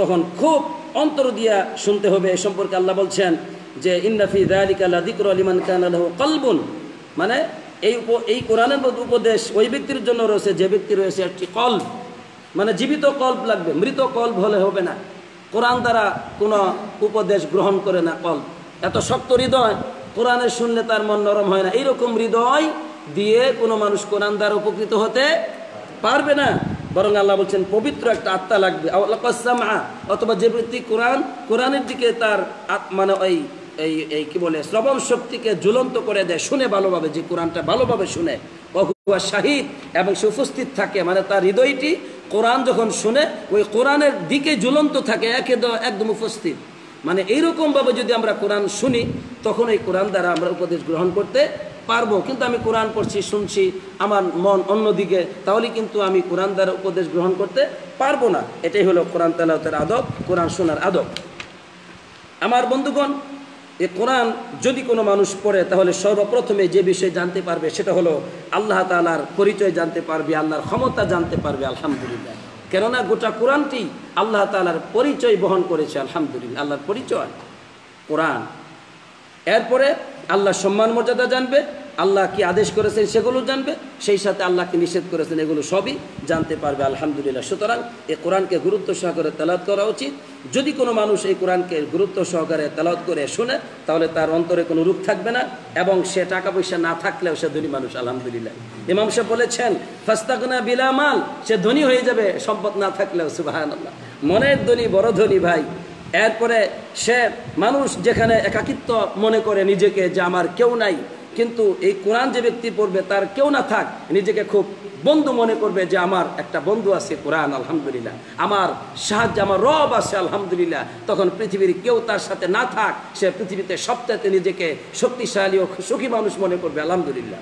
তখন খুব অন্তর দিয়া শুনতে হবে। এই সম্পর্কে আল্লাহ বলছেন যে ইন্নাফি দালিকা লাদিকর আলিমান কান আলহ কলবুন। মানে এই এই কোরআনের উপদেশ ওই ব্যক্তির জন্য রয়েছে, যে ব্যক্তি রয়েছে একটি কল মানে জীবিত কল্প লাগবে, মৃত কল্প হলে হবে না। কোরআন দ্বারা কোনো উপদেশ গ্রহণ করে না কল্প এত শক্ত হৃদয় কোরআনের শুনলে তার মন নরম হয় না। এইরকম হৃদয় দিয়ে কোনো মানুষ কোরআন দ্বারা উপকৃত হতে পারবে না। বরং আল্লাহ বলছেন, পবিত্র একটা আত্মা লাগবে। অথবা যে ব্যক্তি কোরআন, কোরআনের দিকে তার মানে ওই, এই এই কি বলে, শ্রবণ শক্তিকে জ্বলন্ত করে দেয়, শুনে ভালোভাবে, যে কোরআনটা ভালোভাবে শুনে। বহুয়া শাহিদ, এবং সে উপস্থিত থাকে মানে তার হৃদয়টি কোরআন যখন শুনে, ওই কোরআনের দিকে জ্বলন্ত থাকে, একে একদম উপস্থিত। মানে এইরকমভাবে যদি আমরা কোরআন শুনি, তখন এই কোরআন দ্বারা আমরা উপদেশ গ্রহণ করতে পারব। কিন্তু আমি কোরআন পড়ছি, শুনছি, আমার মন অন্যদিকে, তাহলে কিন্তু আমি কোরআন দ্বারা উপদেশ গ্রহণ করতে পারব না। এটাই হলো কোরআন তালাওতের আদব, কোরআন শোনার আদব। আমার বন্ধুগণ, এ কোরআন যদি কোনো মানুষ পড়ে, তাহলে সর্বপ্রথমে যে বিষয় জানতে পারবে, সেটা হলো আল্লাহ তালার পরিচয় জানতে পারবে, আল্লাহর ক্ষমতা জানতে পারবে, আলহামদুলিল্লাহ। কেননা গোটা কোরআনটি আল্লাহ তালার পরিচয় বহন করেছে, আলহামদুলিল্লাহ। আল্লাহর পরিচয়। কোরআন। এরপরে আল্লাহ সম্মান মর্যাদা জানবে আল্লাহ কি আদেশ করেছেন সেগুলো জানবে, সেই সাথে আল্লাহকে নিষেধ করেছেন এগুলো সবই জানতে পারবে, আলহামদুলিল্লাহ। সুতরাং এই কোরআনকে গুরুত্ব সহকারে তেলাওয়াত করা উচিত। যদি কোনো মানুষ এই কোরআনকে গুরুত্ব সহকারে তেলাওয়াত করে শুনে, তাহলে তার অন্তরে কোনো রূপ থাকবে না এবং সে টাকা পয়সা না থাকলেও সে ধনী মানুষ, আলহামদুলিল্লাহ। ইমাম সাহেব বলেছেন ফাস্তাকনা বিলামাল সে ধনী হয়ে যাবে, সম্পদ না থাকলেও সুবাহান আল্লাহ মনের ধনী, বড় ধনী ভাই। এরপরে সে মানুষ যেখানে একাকিত্ব মনে করে নিজেকে যে আমার কেউ নাই কিন্তু এই কোরআন যে ব্যক্তি পড়বে তার কেউ না থাক, নিজেকে খুব বন্ধু মনে করবে যে আমার একটা বন্ধু আছে কোরআন, আলহামদুলিল্লাহ। আমার সাহায্য, আমার রব আছে, আলহামদুলিল্লাহ। তখন পৃথিবীর কেউ তার সাথে না থাক, সে পৃথিবীতে সপ্তাহে নিজেকে শক্তিশালী ও সুখী মানুষ মনে করবে, আলহামদুলিল্লাহ।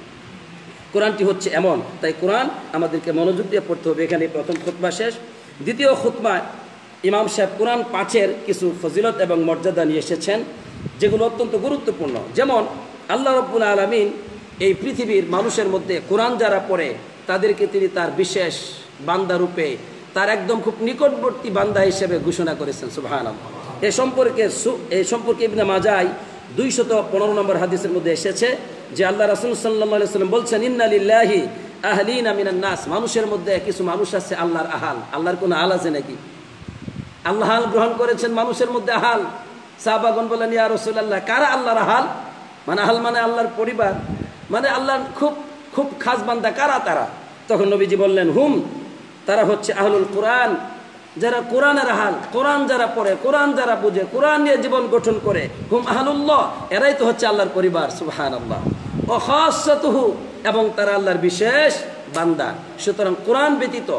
কোরআনটি হচ্ছে এমন, তাই কোরআন আমাদেরকে মনোযোগ দিয়ে পড়তে হবে। এখানে প্রথম খুতবা শেষ। দ্বিতীয় খুতবায় ইমাম সাহেব কোরআন পাঁচের কিছু ফজিলত এবং মর্যাদা নিয়ে এসেছেন, যেগুলো অত্যন্ত গুরুত্বপূর্ণ। যেমন আল্লাহ রব্বুল আলমিন এই পৃথিবীর মানুষের মধ্যে কোরআন যারা পড়ে, তাদেরকে তিনি তার বিশেষ বান্দা রূপে, তার একদম খুব নিকটবর্তী বান্দা হিসেবে ঘোষণা করেছেন সুবাহান এ সম্পর্কে এই সম্পর্কে ইবনে মাজাই দুইশত পনেরো নম্বর হাদিসের মধ্যে এসেছে যে আল্লাহ রাসুল সাল্লাহ সাল্লাম বলছেন ইন্নালিল্লাহি আহলিন আমিনান নাস। মানুষের মধ্যে কিছু মানুষ আছে আল্লাহর আহাল। আল্লাহর কোনো আল আছে নাকি? আল্লাহ গ্রহণ করেছেন মানুষের মধ্যে আহাল। সাহাবাগন বলেন ইয়া রসুল্লাহ কারা আল্লাহর আহাল? মানে আহাল মানে আল্লাহর পরিবার মানে আল্লাহর খুব খুব খাস বান্দা কারা তারা? তখন নবীজি বললেন, হুম, তারা হচ্ছে আহলুল কোরআন। যারা কোরআনের আহাল কোরআন যারা পড়ে, কোরআন যারা বুঝে, কোরআন নিয়ে জীবন গঠন করে, হুম, আহলুল্লাহ, এরাই তো হচ্ছে আল্লাহর পরিবার সুবহান আল্লাহ খাসতুহু, এবং তারা আল্লাহর বিশেষ বান্দা। সুতরাং কোরআন ব্যতীত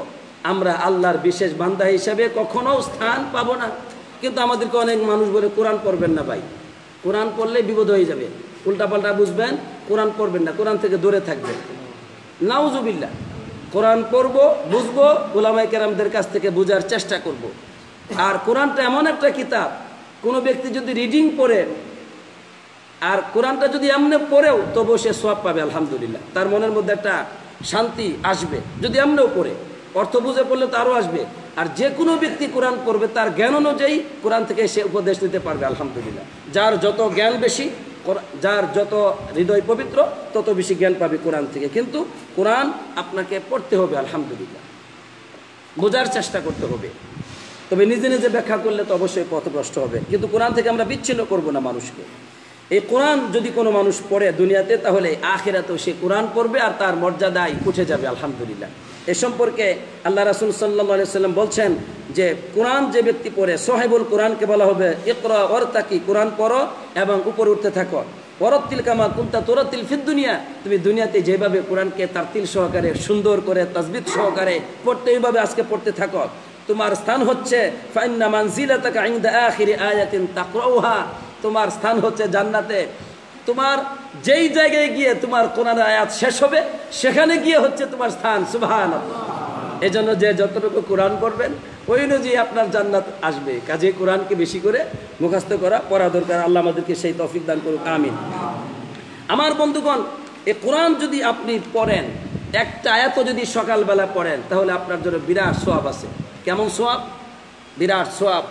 আমরা আল্লাহর বিশেষ বান্দা হিসাবে কখনো স্থান পাবো না। কিন্তু আমাদেরকে অনেক মানুষ বলে, কোরআন পড়বেন না ভাই। কোরআন পড়লে বিপদ হয়ে যাবে। উল্টাপাল্টা বুঝবেন, কোরআন পড়বেন না, কোরআন থেকে দূরে থাকবেন। নাউজুবিল্লা কোরআন পড়ব, বুঝব গোলামাই কেরামদের কাছ থেকে বোঝার চেষ্টা করব। আর কোরআনটা এমন একটা কিতাব, কোনো ব্যক্তি যদি রিডিং পড়ে, আর কোরআনটা যদি এমনি পড়েও তবু সে সব পাবে, আলহামদুলিল্লাহ। তার মনের মধ্যে একটা শান্তি আসবে, যদি এমনিও পড়ে। অর্থ বুঝে পড়লে তো আরও আসবে। আর যে কোনো ব্যক্তি কোরআন পড়বে, তার জ্ঞান অনুযায়ী কোরআন থেকে সে উপদেশ নিতে পারবে, আলহামদুলিল্লাহ। যার যত জ্ঞান বেশি যার যত হৃদয় পবিত্র, তত বেশি জ্ঞান পাবে কোরআন থেকে। কিন্তু কোরআন আপনাকে পড়তে হবে, আলহামদুলিল্লাহ। বোঝার চেষ্টা করতে হবে। তবে নিজে নিজে ব্যাখ্যা করলে তো অবশ্যই পথভ্রষ্ট হবে। কিন্তু কোরআন থেকে আমরা বিচ্ছিন্ন করব না মানুষকে। এই কোরআন যদি কোনো মানুষ পড়ে দুনিয়াতে, তাহলে আখেরাতেও সে কোরআন পড়বে আর তার মর্যাদায় উঠে যাবে, আলহামদুলিল্লাহ। এ সম্পর্কে আল্লাহ রাসুল সাল্লাহ সাল্লাম বলছেন যে কোরআন যে ব্যক্তি পড়ে, সোহেবুল কোরআনকে বলা হবে, ইকরা অর্তাকি কোরআন পড়ো এবং উপরে উঠতে থাকো। ওরত্তিল কামা কুন্তা তোরত্তিল দুনিয়া। তুমি দুনিয়াতে যেভাবে কোরআনকে তার তিল সহকারে, সুন্দর করে তাজবিদ সহকারে পড়তে এইভাবে আজকে পড়তে থাকো। তোমার স্থান হচ্ছে, ফাইন্না মানজিলাতাকা ইনদা আখিরি আয়াতিন তাকরাউহা। তোমার স্থান হচ্ছে জান্নাতে। তোমার যেই জায়গায় গিয়ে তোমার কোরআন আয়াত শেষ হবে, সেখানে গিয়ে হচ্ছে তোমার স্থান সুবহান এই জন্য যে যতটুকু কোরআন পড়বেন, ওই অনুযায়ী আপনার জান্নাত আসবে। কাজে কোরআনকে বেশি করে মুখস্থ করা, পড়া দরকার। আল্লাহ আমাদেরকে সেই তৌফিক দান করুক, আমিন। আমার বন্ধুগণ, এ কোরআন যদি আপনি পড়েন, একটা আয়াতও যদি সকালবেলা পড়েন, তাহলে আপনার জন্য বিরাট সোয়াব আছে। কেমন সোয়াব? বিরাট সোয়াব।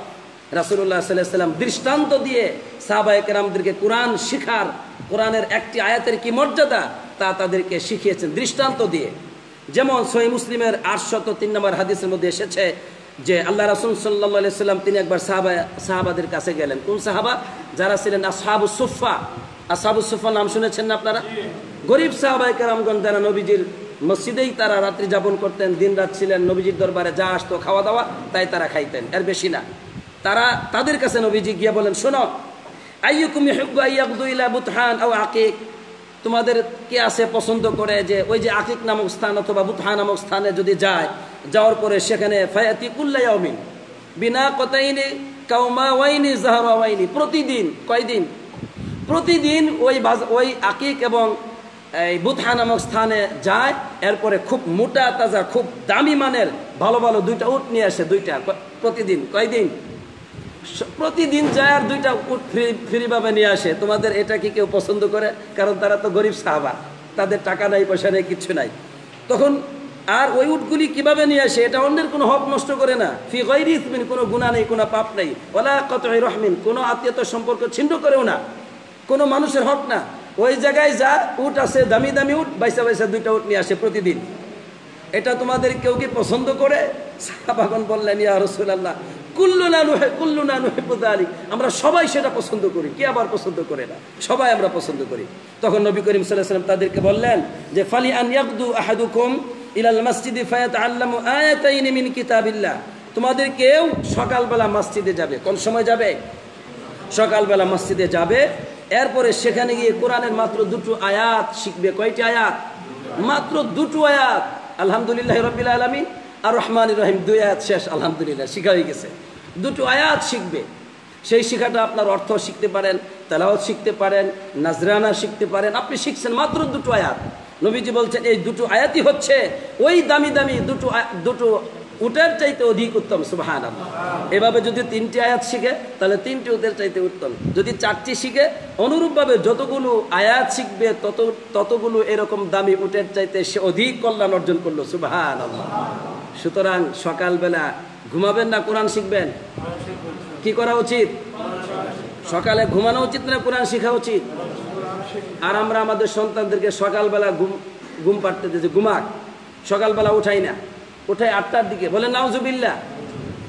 রাসুল্লাহ সাল্লাহ সাল্লাম দৃষ্টান্ত দিয়ে সাহাবায়ক রামদেরকে কোরআন শিখার, কোরআনের একটি আয়াতের কি মর্যাদা? তা তাদেরকে শিখিয়েছেন দৃষ্টান্ত দিয়ে। যেমন সহি মুসলিমের আটশত তিন নম্বর হাদিসের মধ্যে এসেছে যে আল্লাহ রাসুল সাল্লাহ সাল্লাম তিনি একবার সাহাবা, সাহাবাদের কাছে গেলেন। কোন সাহাবা? যারা ছিলেন আসহাবু সুফা আসহাবু সুফা নাম শুনেছেন না আপনারা? গরিব সাহাবাই কারামগঞ্জ যারা নবীজির মসজিদেই তারা রাত্রি যাপন করতেন দিন রাত ছিলেন, নবীজির দরবারে যা আসতো খাওয়া দাওয়া তাই তারা খাইতেন। এর বেশি না। তারা তাদের কাছে নবীজি গিয়ে বলেন, শোনো তোমাদের কে আছে পছন্দ করে যে ওই যে আকিক নামক স্থান অথবা বুতহা নামক স্থানে যদি যায়, যাওয়ার পরে সেখানে ফায়াতি কুল্লাইমিন বিনা কতাইনি কাউমা ওয়াইনি জাহরা ওয়াইনি। প্রতিদিন, কয়দিন? প্রতিদিন ওই ওই আকিক এবং এই বুতহা নামক স্থানে যায়, এরপরে খুব মোটা, তাজা, খুব দামি মানের, ভালো ভালো দুইটা উট নিয়ে আসে, দুইটা প্রতিদিন, কয়দিন? প্রতিদিন যায় আর দুইটা ফ্রি ফ্রিভাবে নিয়ে আসে। তোমাদের এটা কি কেউ পছন্দ করে? কারণ তারা তো গরিব সাহাবা। তাদের টাকা নাই, পয়সা নেই, কিচ্ছু নাই। তখন আর ওই উটগুলি কীভাবে নিয়ে আসে? এটা অন্যের কোনো হক নষ্ট করে না। ফি গৈরি ইসমিন, কোনো গুণা নেই, কোনো পাপ নেই। ওলা কত রহমিন, কোনো আত্মীয়তা সম্পর্ক ছিন্ন করেও না। কোনো মানুষের হক না। ওই জায়গায় যা উট আছে, দামি দামি উট, বাইসা বাইসা দুইটা উট নিয়ে আসে প্রতিদিন। এটা তোমাদের কেউ কি পছন্দ করে? সাহাবাগন বললেন, ইয়া রসুলাল্লাহ কুল্লু কুল্লু আমরা সবাই সেটা পছন্দ করি। কে আবার পছন্দ করে না? সবাই আমরা পছন্দ করি। তখন নবী করিম সাল্লাহ সাল্লাম তাদেরকে বললেন যে, ফালি আন ইয়াকদু আহাদুকুম ইলাল মসজিদে ফায়াত কিতাবিল্লাহ। তোমাদের কেউ সকালবেলা মসজিদে যাবে। কোন সময় যাবে? সকালবেলা মসজিদে যাবে। এরপরে সেখানে গিয়ে কোরআনের মাত্র দুটো আয়াত শিখবে। কয়টি আয়াত? মাত্র দুটো আয়াত। আলহামদুলিল্লাহ রবিল আলমী আর রহমান রহিম, দুই আয়াত শেষ। আলহামদুলিল্লাহ, শিখা হয়ে গেছে। দুটো আয়াত শিখবে। সেই শিখাটা আপনার অর্থ শিখতে পারেন, তেলাওয়াত শিখতে পারেন, নাজরানা শিখতে পারেন। আপনি শিখছেন মাত্র দুটো আয়াত। নবীজি বলছেন, এই দুটো আয়াতই হচ্ছে ওই দামি দামি দুটো দুটো উটের চাইতে অধিক উত্তম সুবাহান এভাবে যদি তিনটি আয়াত শিখে, তাহলে তিনটি উটের চাইতে উত্তম। যদি চারটি শিখে, অনুরূপভাবে যতগুলো আয়াত শিখবে, তত, ততগুলো এরকম দামি উটের চাইতে সে অধিক কল্যাণ অর্জন করল সুবাহান সুতরাং সকালবেলা ঘুমাবেন না কোরআন শিখবেন? কি করা উচিত? সকালে ঘুমানো উচিত না কোরআন শেখা উচিত? আর আমরা আমাদের সন্তানদেরকে সকালবেলা ঘুম ঘুম পাড়তে দিয়েছি, ঘুমাক। সকালবেলা উঠাই না। উঠাই আটটার দিকে। বলে নাউজুবিল্লা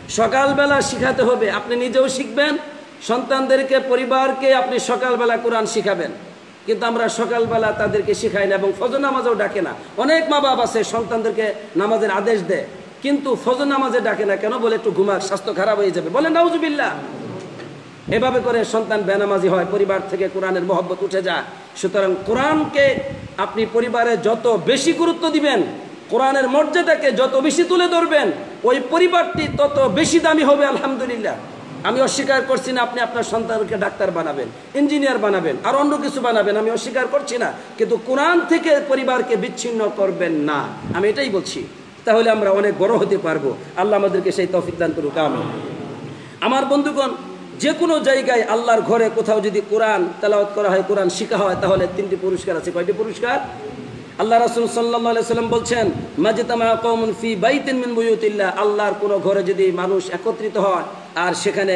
সকালবেলা শিখাতে হবে। আপনি নিজেও শিখবেন, সন্তানদেরকে, পরিবারকে আপনি সকালবেলা কোরআন শিখাবেন। কিন্তু আমরা সকালবেলা তাদেরকে শিখাই না এবং ফজর নামাজও ডাকে না। অনেক মা বাবা আছে, সন্তানদেরকে নামাজের আদেশ দেয়। কিন্তু ফজর নামাজে ডাকে না কেন? বলে একটু ঘুমাক, স্বাস্থ্য খারাপ হয়ে যাবে। বলে নাউজুবিল্লা এভাবে করে সন্তান বেনামাজি হয়, পরিবার থেকে কোরআনের মহব্বত উঠে যায়। সুতরাং কোরআনকে আপনি পরিবারে যত বেশি গুরুত্ব দিবেন, কোরআনের মর্যাদাকে যত বেশি তুলে ধরবেন, ওই পরিবারটি তত বেশি দামি হবে, আলহামদুলিল্লাহ। আমি অস্বীকার করছি না আপনি আপনার সন্তানকে ডাক্তার বানাবেন, ইঞ্জিনিয়ার বানাবেন, আর অন্য কিছু বানাবেন, আমি অস্বীকার করছি না। কিন্তু কোরআন থেকে পরিবারকে বিচ্ছিন্ন করবেন না। আমি এটাই বলছি। তাহলে আমরা অনেক বড় হতে পারব। আল্লাহ আমাদেরকে সেই তৌফিক দান করুক আমি আমার বন্ধুগণ, যে কোনো জায়গায় আল্লাহর ঘরে কোথাও যদি কোরআন তেলাওয়াত করা হয়, কোরআন শিখা হয়, তাহলে তিনটি পুরস্কার আছে। কয়টি পুরস্কার? আল্লাহ রাসুল সাল্লাম বলছেন, মাজিতামা ফি মিন আল্লাহর কোনো ঘরে যদি মানুষ একত্রিত হয়, আর সেখানে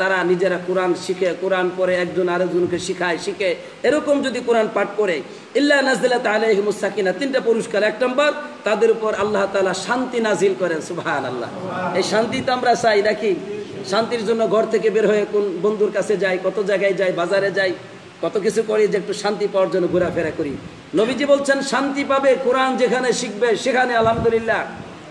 তারা নিজেরা কোরআন শিখে, কোরআন পরে একজন আরেকজনকে শিখায়, শিখে। এরকম যদি কোরআন পাঠ করে, ইল্লা নাজিলা তালাইহিমুস সাকিনা, তিনটা পুরস্কার, এক নম্বর, তাদের উপর আল্লাহ তাআলা শান্তি নাজিল করেন সুবহান আল্লাহ এই শান্তি তো আমরা চাই নাকি? শান্তির জন্য ঘর থেকে বের হয়ে কোন বন্ধুর কাছে যাই, কত জায়গায় যাই, বাজারে যাই, কত কিছু করি যে একটু শান্তি পাওয়ার জন্য ঘোরাফেরা করি। নবীজি বলছেন, শান্তি পাবে, কোরআন যেখানে শিখবে, সেখানে আলহামদুলিল্লাহ।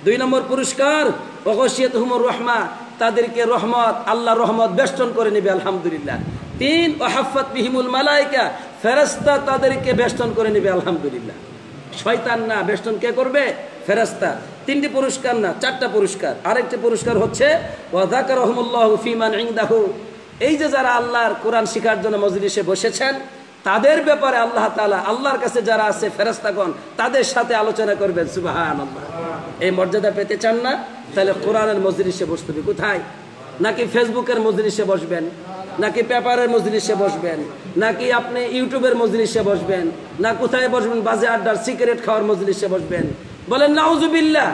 দুই নম্বর পুরস্কার অগসিয়ত হুমর রহমা তাদেরকে রহমত, আল্লাহ রহমত বেষ্টন করে নেবে, আলহামদুলিল্লাহ। তিন ওহাফত বিহিমুল মালাইকা ফেরাস্তা তাদেরকে বেষ্টন করে নেবে, আলহামদুলিল্লাহ। শয়তান না, বেষ্টন কে করবে? ফেরাস্তা তিনটি পুরস্কার না, চারটা পুরস্কার। আরেকটি পুরস্কার হচ্ছে ওয়াদাকার রহমুল্লাহ ফিমান ইংদাহু এই যে যারা আল্লাহর কোরআন শিখার জন্য মজলিসে বসেছেন তাদের ব্যাপারে আল্লাহ তালা আল্লাহর কাছে যারা আছে ফেরাস্তাগণ তাদের সাথে আলোচনা করবেন সুবাহান আল্লাহ এই মর্যাদা পেতে চান না, তাহলে কোরআনের মজলিসে বসতে কোথায়? নাকি ফেসবুকের মজলিসে বসবেন, নাকি পেপারের মজলিসে বসবেন, নাকি আপনি ইউটিউবের মজলিসে বসবেন, না কোথায় বসবেন? বাজে আড্ডার, সিগারেট খাওয়ার মজলিসে বসবেন। বলেন, নাউজুবিল্লাহ।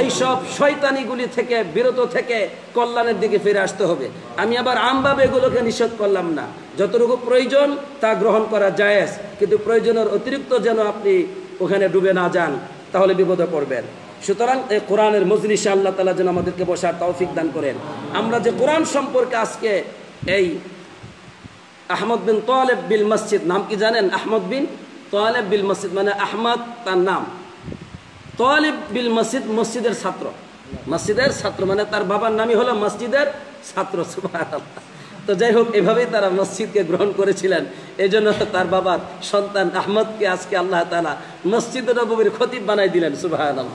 এই সব শয়তানিগুলি থেকে, বিরত থেকে কল্যাণের দিকে ফিরে আসতে হবে। আমি আবার আমভাবে এগুলোকে নিষেধ করলাম না। যতটুকু প্রয়োজন তা গ্রহণ করা জায়েজ, কিন্তু প্রয়োজনের অতিরিক্ত যেন আপনি ওখানে ডুবে না যান, তাহলে বিপদে পড়বেন। সুতরাং এই কোরআনের মজলিসে আল্লাহ তালা যেন আমাদেরকে বসার তৌফিক দান করেন। আমরা যে কোরআন সম্পর্কে আজকে এই আহমদ বিন তোয়ালেব বিল মসজিদ, নাম কি জানেন? আহমদ বিন তোয়ালেব বিল মসজিদ মানে আহমদ তার নাম। তোয়ালিব বিল মসজিদ, মসজিদের ছাত্র। মসজিদের ছাত্র মানে তার বাবার নামই হলো মসজিদের ছাত্র। তো যাই হোক, এভাবেই তারা মসজিদকে গ্রহণ করেছিলেন। এই জন্য তার বাবার সন্তান আহমদকে আজকে আল্লাহ তালা মসজিদ নবীর খতিব বানাই দিলেন সুবাহ আল্লাহ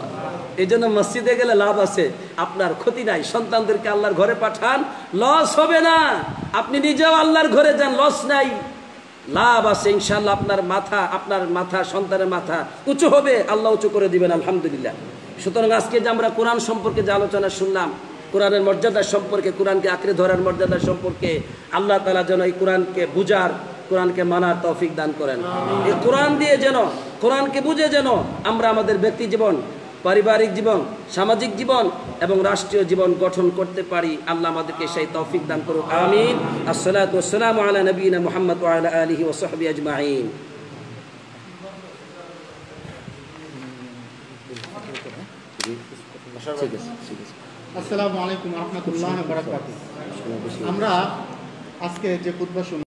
এই জন্য মসজিদে গেলে লাভ আছে। আপনার ক্ষতি নাই। সন্তানদেরকে আল্লাহর ঘরে পাঠান। লস হবে না। আপনি নিজেও আল্লাহর ঘরে যান, লস নাই। লাভ আছে ইনশাল্লাহ আপনার মাথা আপনার মাথা, সন্তানের মাথা উঁচু হবে, আল্লাহ উঁচু করে দিবেন, আলহামদুলিল্লাহ। সুতরাং আজকে যে আমরা কোরআন সম্পর্কে যে আলোচনা শুনলাম, কোরআনের মর্যাদা সম্পর্কে, কোরআনকে আঁকড়ে ধরার মর্যাদা সম্পর্কে, আল্লাহ তালা যেন এই কোরআনকে বুঝার, কোরআনকে মানার তৌফিক দান করেন। এই কোরআন দিয়ে যেন, কোরআনকে বুঝে যেন আমরা আমাদের ব্যক্তি জীবন পারিবারিক জীবন, সামাজিক জীবন এবং রাষ্ট্রীয় জীবন গঠন করতে পারি। আল্লাহ আমাদেরকে সেই তৌফিক দান করুক। আমিন। ওয়াসসালামু আলা নবিয়িনা মুহাম্মদ আলিহি ওয়া সাহবিহি আজমাইন। আসসালামু আলাইকুম রহমতুল্লাহ আমরা আজকে যে শুনলাম